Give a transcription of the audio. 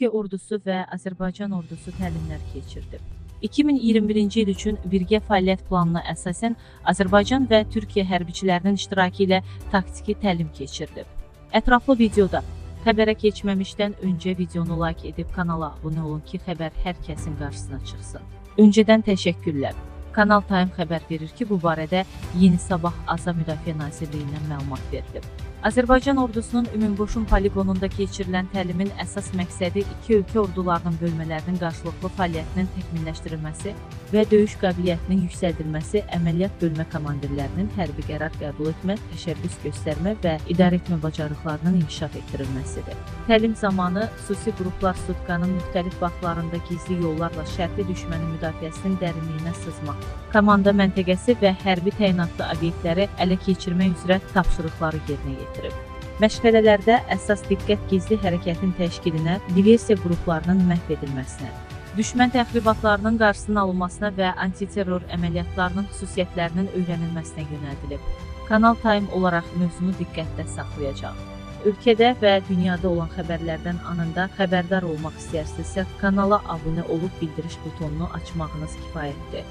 Türkiyə ordusu və Azərbaycan ordusu təlimlər keçirdi. 2021-ci il üçün birgə fəaliyyət planına əsasən Azərbaycan və Türkiyə hərbiçilərinin iştirakı ilə taktiki təlim keçirilib. Ətraflı videoda xəbərə keçməmişdən öncə videonu like edib kanala abunə olun ki, xəbər hər kəsin qarşısına çıxsın. Öncədən təşəkkürlər. Kanal Time xəbər verir ki, bu barədə Yeni Sabah Aza Müdafiə Nazirliyindən məlumat verilib. Azərbaycan ordusunun ümumqoşun poliqonunda keçirilən təlimin əsas məqsədi iki ölkə ordularının bölmələrinin qarşılıqlı fəaliyyətinin təkmilləşdirilməsi və döyüş qabiliyyətinin yüksəldilməsi, əməliyyat bölmə komandirlərinin hərbi qərar qəbul etmə, təşəbbüs göstərmə və idarə etmə bacarıqlarının inkişaf etdirilməsidir. Təlim zamanı xüsusi qruplar sutkanın müxtəlif vaxtlarında gizli yollarla şərqli düşmənin müdafiəsinin dərinliyinə sızmaq, komanda məntəqəsi və hərbi təyinatlı obyektləri ələ keçirmək üzrə tapşırıqları yerinə gətirib. Məşğələlərdə əsas diqqət gizli hərəkətin təşkilinə, diversiya qruplarının məhv edilməsinə, düşmən təxribatlarının qarşısının alınmasına və antiterror əməliyyatlarının xüsusiyyətlərinin öyrənilməsinə yönəldilib. Kanal Time olaraq mövzunu diqqətdə saxlayacaq. Ölkədə və dünyada olan xəbərlərdən anında xəbərdar olmaq istəyirsinizsə, kanala abunə olub bildiriş butonunu açmağınız kifayətdir.